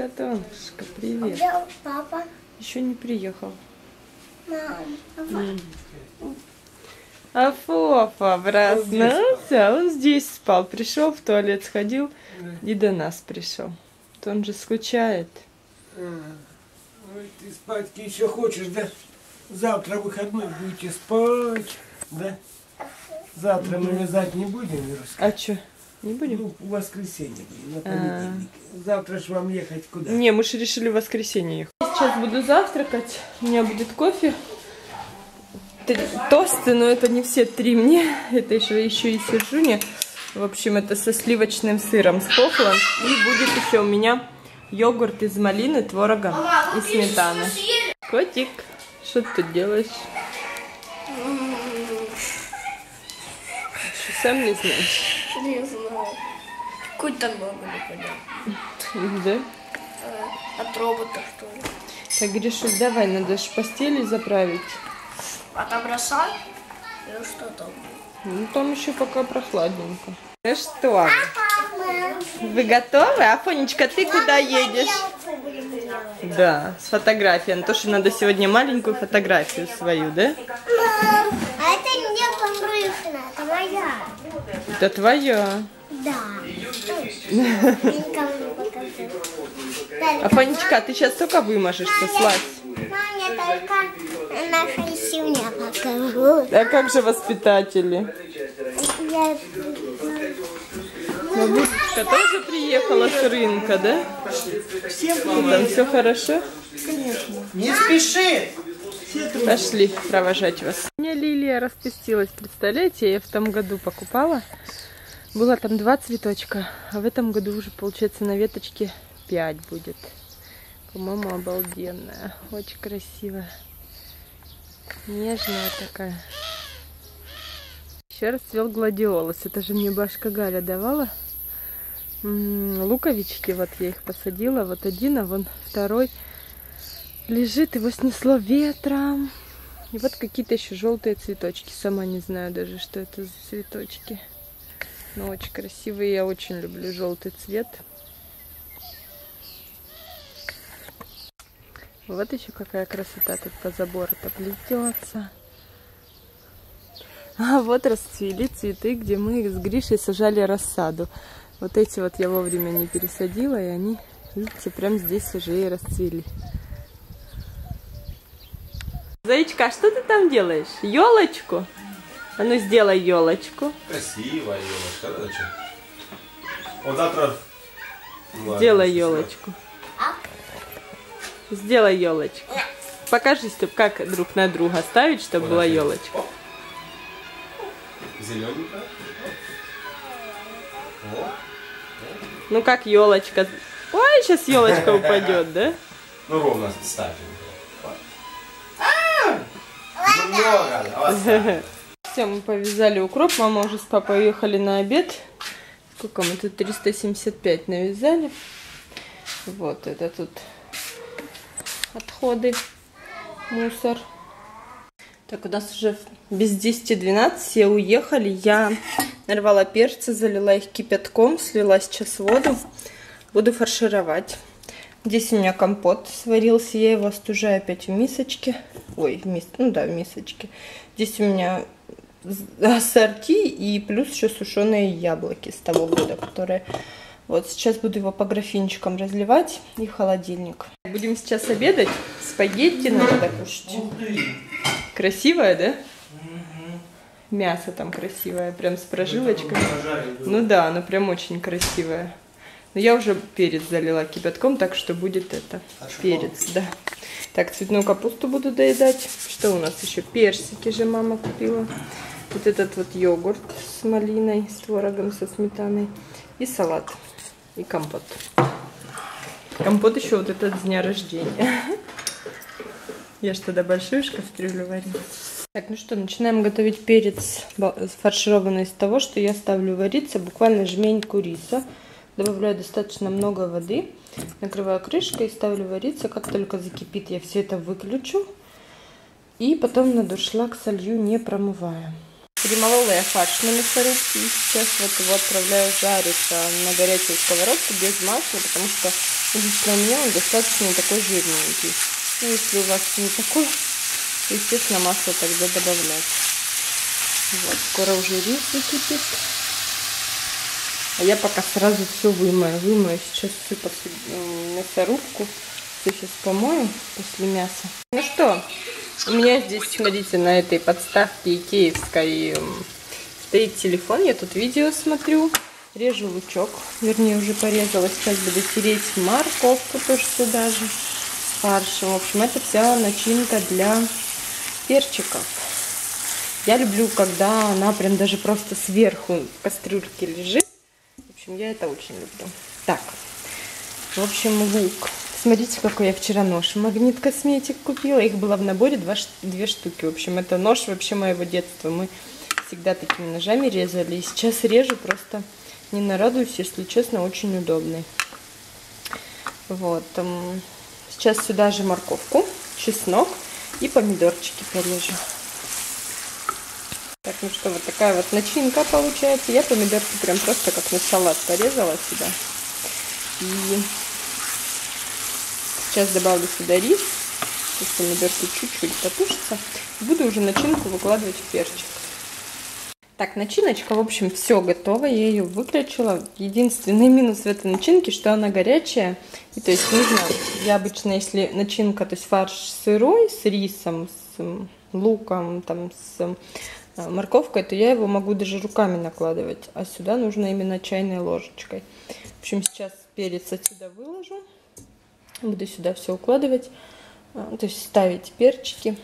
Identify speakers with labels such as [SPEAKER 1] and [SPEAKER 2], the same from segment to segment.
[SPEAKER 1] Татонушка, привет.
[SPEAKER 2] Где папа?
[SPEAKER 1] Еще не приехал.
[SPEAKER 2] Мам.
[SPEAKER 1] А Фофа проснулся, он здесь спал. Пришел в туалет, сходил и до нас пришел. То он же скучает.
[SPEAKER 3] А, Ой, ты спать еще хочешь, да? Завтра выходной будете спать, да? Завтра мы вязать не будем, Мируска?
[SPEAKER 1] А что, не будем?
[SPEAKER 3] Ну, в воскресенье, на
[SPEAKER 1] А.
[SPEAKER 3] понедельник. Завтра ж вам ехать куда?
[SPEAKER 1] Не, мы же решили в воскресенье ехать. Сейчас буду завтракать. У меня будет кофе. Т- Тосты, но это не все три мне. Это еще, еще и сержуня. В общем, это со сливочным сыром с Хохланд. И будет еще у меня йогурт из малины, творога и сметаны. Котик, что ты тут делаешь? Сам не знаешь?
[SPEAKER 2] Не знаю. Какой-то много непонятно.
[SPEAKER 1] Да?
[SPEAKER 2] Э, От робота, что ли?
[SPEAKER 1] Так, Гришуль, давай, надо же постели заправить.
[SPEAKER 2] Отобросать? Или что там?
[SPEAKER 1] Ну, там еще пока прохладненько. Ну что, вы готовы? Афонечка, ты куда едешь? Да, с фотографией. Ну, то, что надо сегодня маленькую фотографию свою, да?
[SPEAKER 2] Мам, а это не помрышно, это моя.
[SPEAKER 1] Это твоя.
[SPEAKER 2] Да. Никому покажу. Только
[SPEAKER 1] Афонечка, а ты сейчас только вымажешься, слазь.
[SPEAKER 2] Маме только наша семья покажу.
[SPEAKER 1] А как же воспитатели?
[SPEAKER 2] Я...
[SPEAKER 1] Бабушка тоже приехала с рынка, да? Там все хорошо?
[SPEAKER 3] Не спеши!
[SPEAKER 1] Пошли провожать вас. У меня лилия распустилась, представляете? Я в том году покупала. Было там два цветочка, а в этом году уже, получается, на веточке пять будет. По-моему, обалденная. Очень красивая. Нежная такая. Еще расцвел гладиолус. Это же мне башка Галя давала. Луковички, вот я их посадила. Вот один, а вон второй лежит, его снесло ветром. И вот какие-то еще желтые цветочки. Сама не знаю даже, что это за цветочки. Но очень красивые. Я очень люблю желтый цвет. Вот еще какая красота тут по забору-то плетется. А вот расцвели цветы, где мы с Гришей сажали рассаду. Вот эти вот я вовремя не пересадила, и они, видите, прям здесь уже и расцвели. Заичка, а что ты там делаешь? Елочку? А ну сделай елочку.
[SPEAKER 4] Красивая елочка, да? Вот завтра...
[SPEAKER 1] Сделай елочку. Сделай елочку. Покажи, чтоб как друг на друга ставить, чтобы была елочка.
[SPEAKER 4] Зелененькая.
[SPEAKER 1] Ну как елочка. Ой, сейчас елочка упадет, да?
[SPEAKER 4] ну ровно ставь. Много, а
[SPEAKER 1] Все, мы повязали укроп. Мама уже с папой уехали на обед. Сколько мы тут? 375 навязали. Вот это тут отходы, мусор. Так, у нас уже без 10-12 все уехали. Я нарвала перцы, залила их кипятком, слила сейчас воду. Буду фаршировать. Здесь у меня компот сварился, я его остужаю опять в мисочке. Ой, в мис... ну да, в мисочке. Здесь у меня ассорти и плюс еще сушеные яблоки с того года, которые... Вот сейчас буду его по графинчикам разливать и холодильник. Будем сейчас обедать. Спагетти надо кушать. Красивое, да? Мясо там красивое, прям с прожилочками. Ну да, оно прям очень красивое. Но я уже перец залила кипятком, так что будет это перец, да. Так, цветную капусту буду доедать. Что у нас еще? Персики же мама купила. Вот этот вот йогурт с малиной, с творогом, со сметаной. И салат. И компот. Компот еще вот этот с дня рождения. Я ж тогда большую ж кастрюлю варила. Так, ну что, начинаем готовить перец, фаршированный из того, что я ставлю вариться, буквально жменьку риса. Добавляю достаточно много воды, накрываю крышкой и ставлю вариться. Как только закипит, я все это выключу. И потом на дуршлаг солью, не промывая. Перемолола я фарш на мясорубке и сейчас вот его отправляю жариться на горячую сковородку без масла, потому что лично у меня он достаточно такой жирненький. Ну, если у вас не такой, естественно, масло тогда добавлять. Вот, скоро уже рис закипит. А я пока сразу все вымою. Вымою сейчас всю мясорубку. Все сейчас помою после мяса. Ну что, у меня здесь, смотрите, на этой подставке икеевской стоит телефон. Я тут видео смотрю. Режу лучок. Вернее, уже порезала. Сейчас буду тереть морковку тоже сюда же. С. В общем, это вся начинка для перчиков. Я люблю, когда она прям даже просто сверху в кастрюльке лежит. В общем, я это очень люблю. Так, в общем, лук. Смотрите, какой я вчера нож Магнит Косметик купила. Их было в наборе два, две штуки. В общем, это нож вообще моего детства. Мы всегда такими ножами резали. И сейчас режу, просто не нарадуюсь, если честно, очень удобный. Вот. Сейчас сюда же морковку, чеснок и помидорчики порежу. Так, ну что, вот такая вот начинка получается. Я помидорки прям просто как на салат порезала сюда. И сейчас добавлю сюда рис. Пусть помидорки чуть-чуть потушатся. Буду уже начинку выкладывать в перчик. Так, начиночка, в общем, все готово. Я ее выключила. Единственный минус в этой начинке, что она горячая. И то есть нужно, я обычно, если начинка, то есть фарш сырой с рисом, с луком, там, с Э, морковкой, то я его могу даже руками накладывать, а сюда нужно именно чайной ложечкой. В общем, сейчас перец отсюда выложу, буду сюда все укладывать, э, то есть ставить перчики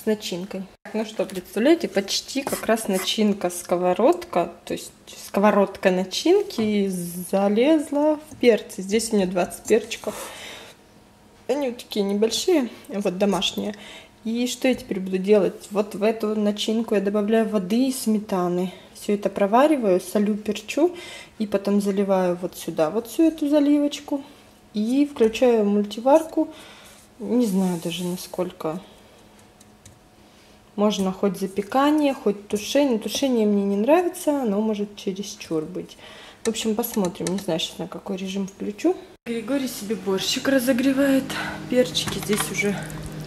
[SPEAKER 1] с начинкой. Ну что, представляете, почти как раз начинка сковородка, то есть сковородка начинки залезла в перцы. Здесь у меня 20 перчиков. Они вот такие небольшие, вот домашние. И что я теперь буду делать? Вот в эту начинку я добавляю воды и сметаны. Все это провариваю, солю, перчу и потом заливаю вот сюда вот всю эту заливочку. И включаю мультиварку. Не знаю даже насколько. Можно хоть запекание, хоть тушение. Тушение мне не нравится, оно может чересчур быть. В общем, посмотрим. Не знаю сейчас на какой режим включу. Григорий себе борщик разогревает. Перчики здесь уже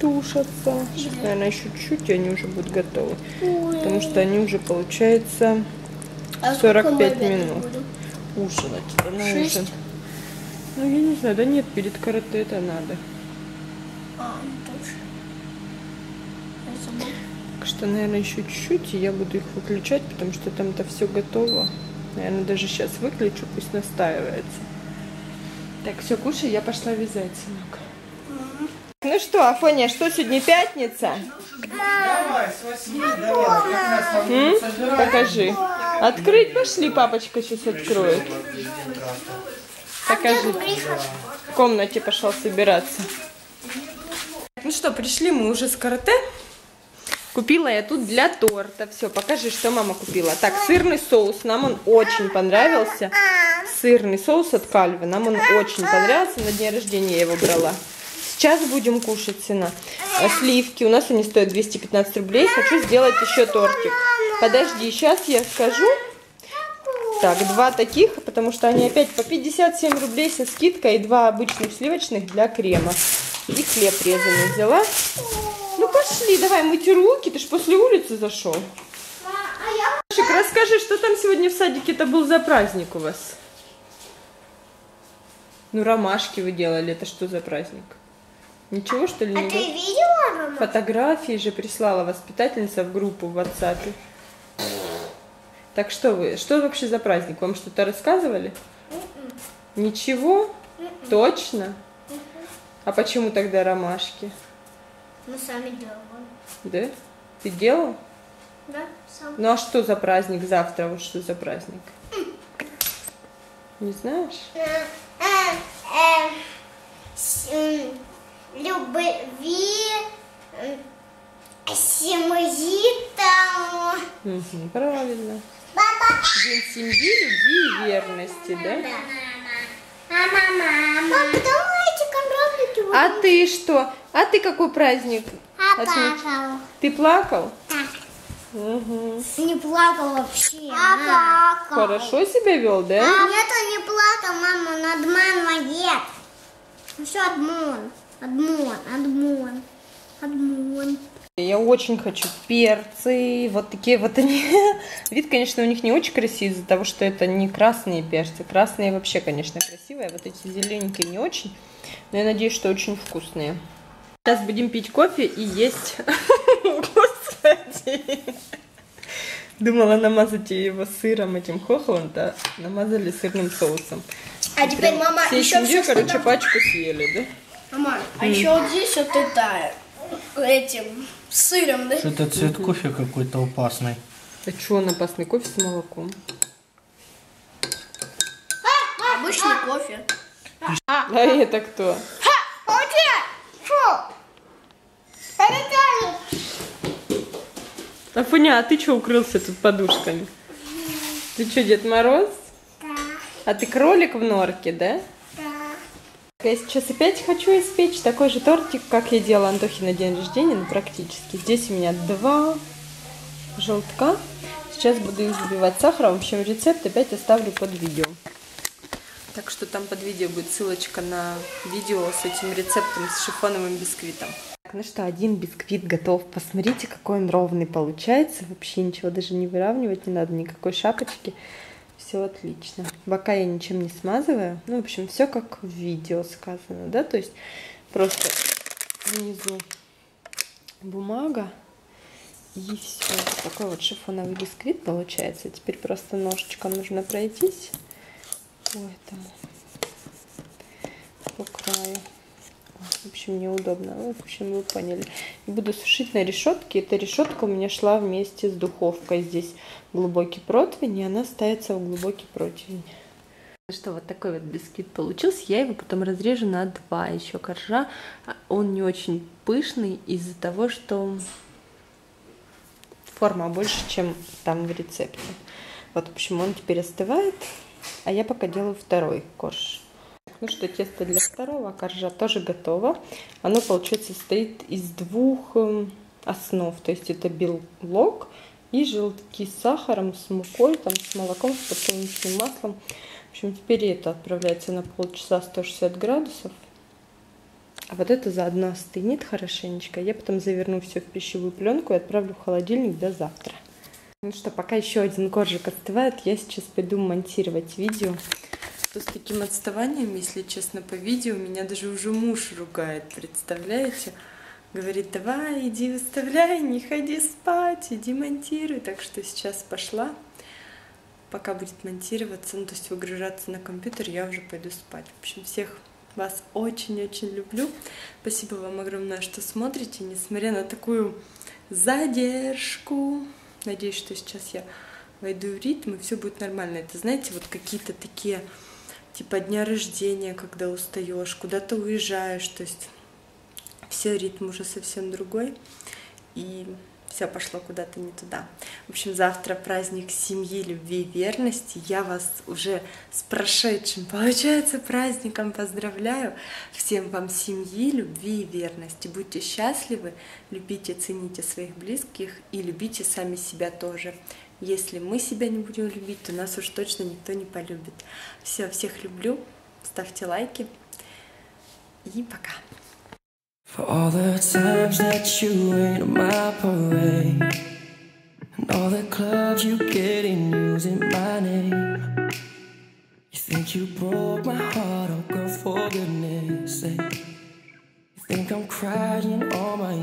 [SPEAKER 1] тушатся. Сейчас, наверное, еще чуть-чуть, и они уже будут готовы. Ой. Потому что они уже, получается, 45 а минут. Ужинать. Ну, ужин. Ну, я не знаю, да нет, перед карате это надо. А, ну, так что, наверное, еще чуть-чуть, и я буду их выключать, потому что там-то все готово. Наверное, даже сейчас выключу, пусть настаивается. Так, все, кушай, я пошла вязать, сынок. Ну что, Афоня, что сегодня пятница?
[SPEAKER 3] Давай, с 8 давай,
[SPEAKER 1] как Покажи. Открыть пошли, папочка сейчас откроет. Покажи. В комнате пошел собираться. Ну что, пришли мы уже с карате. Купила я тут для торта. Все, покажи, что мама купила. Так, сырный соус. Нам он очень понравился. Сырный соус от Кальвы. Нам он очень понравился. На день рождения я его брала. Сейчас будем кушать цена. А сливки. У нас они стоят 215 рублей. Хочу сделать еще тортик. Подожди, сейчас я скажу. Так, два таких, потому что они опять по 57 рублей со скидкой. И два обычных сливочных для крема. И хлеб резаный взяла. Ну пошли, давай мыть руки. Ты ж после улицы зашел. Шик, расскажи, что там сегодня в садике-то был за праздник у вас? Ну, ромашки вы делали. Это что за праздник? Ничего, что ли,
[SPEAKER 2] а
[SPEAKER 1] не
[SPEAKER 2] ты видела, мама?
[SPEAKER 1] Фотографии же прислала воспитательница в группу в WhatsApp. Так что вы, что вообще за праздник? Вам что-то рассказывали?
[SPEAKER 2] Mm-mm.
[SPEAKER 1] Ничего?
[SPEAKER 2] Mm-mm.
[SPEAKER 1] Точно? А почему тогда ромашки?
[SPEAKER 2] Мы сами делали.
[SPEAKER 1] Да? Ты делал?
[SPEAKER 2] Да, сам.
[SPEAKER 1] Ну а что за праздник завтра? Вот что за праздник? Не знаешь?
[SPEAKER 2] Любви, семьи там.
[SPEAKER 1] Угу, правильно. День семьи, любви и верности, да?
[SPEAKER 2] Контролить
[SPEAKER 1] А ты что? А ты какой праздник?
[SPEAKER 2] А
[SPEAKER 1] отмеч-
[SPEAKER 2] плакал.
[SPEAKER 1] Ты плакал?
[SPEAKER 2] Да. Не плакал вообще. А плакал.
[SPEAKER 1] Хорошо себя вел, да?
[SPEAKER 2] Нет, он не плакал, мама, он обманывает. Ну все, обман. Обман, обман, обман.
[SPEAKER 1] Я очень хочу перцы, вот такие вот они. Вид, конечно, у них не очень красивый из-за того, что это не красные перцы. Красные вообще, конечно, красивые, а вот эти зелененькие не очень. Но я надеюсь, что очень вкусные. Сейчас будем пить кофе и есть. Господи. Думала намазать его сыром этим хохлом, да? Намазали сырным соусом.
[SPEAKER 5] А теперь, мама, еще
[SPEAKER 1] семьей,
[SPEAKER 5] все,
[SPEAKER 1] короче, пачку съели, да?
[SPEAKER 5] Мама, а еще вот здесь вот это, этим, сыром, да?
[SPEAKER 6] Что-то цвет кофе какой-то опасный.
[SPEAKER 1] А что он опасный? Кофе с молоком.
[SPEAKER 5] Обычный кофе.
[SPEAKER 1] А это кто?
[SPEAKER 2] Таня.
[SPEAKER 1] Афуня, а ты что укрылся тут подушками? Ты что, Дед Мороз?
[SPEAKER 2] Да,
[SPEAKER 1] А ты кролик в норке, да? Я сейчас опять хочу испечь такой же тортик, как я делала Антохе на день рождения, ну практически. Здесь у меня два желтка. Сейчас буду их взбивать сахаром. В общем, рецепт опять оставлю под видео. Так что там под видео будет ссылочка на видео с этим рецептом, с шифоновым бисквитом. Так, ну что, один бисквит готов. Посмотрите, какой он ровный получается. Вообще ничего даже не выравнивать не надо, никакой шапочки. Все отлично. Бока я ничем не смазываю. Ну, в общем, все как в видео сказано, да? То есть просто внизу бумага. И все. Такой вот шифоновый бисквит получается. Теперь просто ножичком нужно пройтись по этому, по краю. В общем, неудобно. Ну, в общем, вы поняли. Буду сушить на решетке. Эта решетка у меня шла вместе с духовкой. Здесь глубокий противень, и она ставится в глубокий противень. Ну Что вот такой вот бисквит получился. Я его потом разрежу на два еще коржа. Он не очень пышный из-за того, что форма больше, чем там в рецепте. Вот, в общем, он теперь остывает, а я пока делаю второй корж. Ну что, тесто для второго коржа тоже готово. Оно, получается, состоит из двух эм, основ. То есть это белок и желтки с сахаром, с мукой, там, с молоком, с подсолнечным маслом. В общем, теперь это отправляется на полчаса 160 градусов. А вот это заодно остынет хорошенечко. Я потом заверну все в пищевую пленку и отправлю в холодильник до завтра. Ну что, пока еще один коржик остывает, я сейчас пойду монтировать видео. То с таким отставанием, если честно, по видео, меня даже уже муж ругает, представляете? Говорит, давай, иди выставляй, не ходи спать, иди монтируй. Так что сейчас пошла. Пока будет монтироваться, ну то есть выгружаться на компьютер, я уже пойду спать. В общем, всех вас очень-очень люблю. Спасибо вам огромное, что смотрите, несмотря на такую задержку. Надеюсь, что сейчас я войду в ритм, и все будет нормально. Это, знаете, вот какие-то такие, типа дня рождения, когда устаешь, куда-то уезжаешь, то есть все, ритм уже совсем другой, и все пошло куда-то не туда. В общем, завтра праздник семьи, любви и верности. Я вас уже с прошедшим, получается, праздником поздравляю. Всем вам семьи, любви и верности. Будьте счастливы, любите, цените своих близких и любите сами себя тоже. Если мы себя не будем любить, то нас уж точно никто не полюбит. Все, всех люблю. Ставьте лайки. И пока.
[SPEAKER 7] For all the times that you ain't my parade And all the clubs you get in using my name You think you broke my heart, oh girl, for goodness sake You think I'm crying on my